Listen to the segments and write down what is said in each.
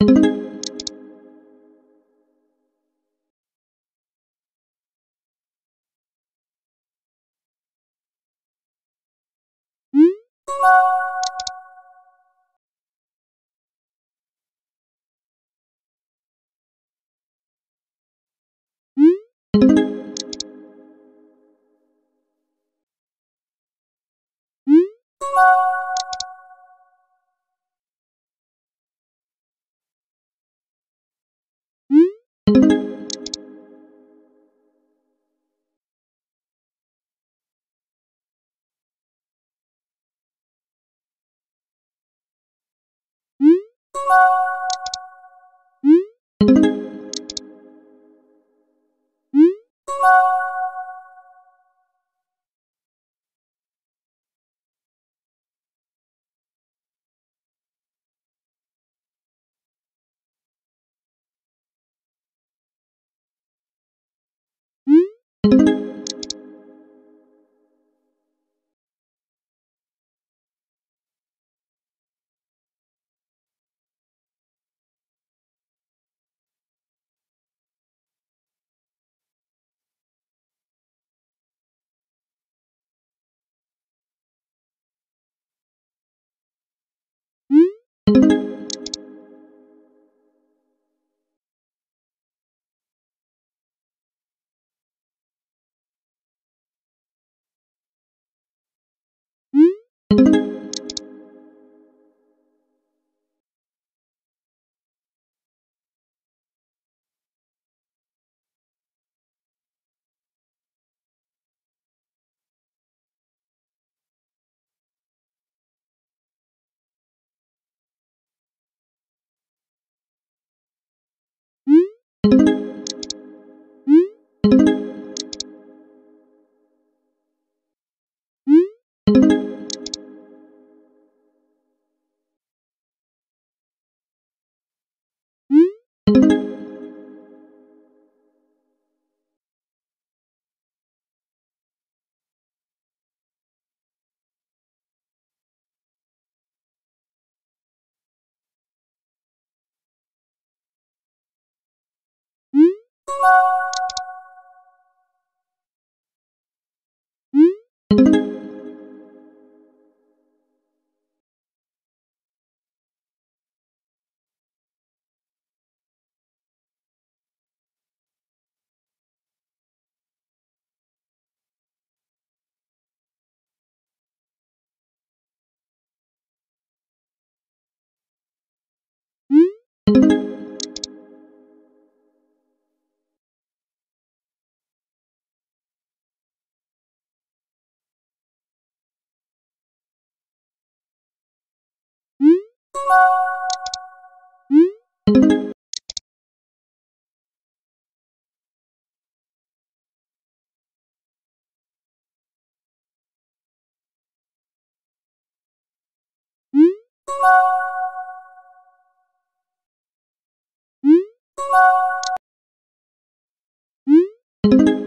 thank you thank you you you thank you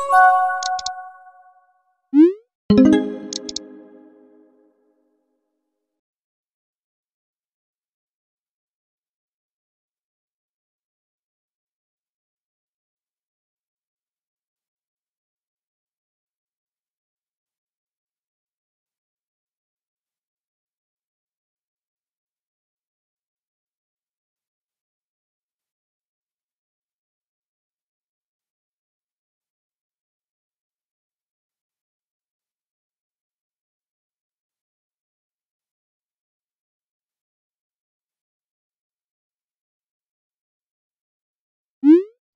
啊。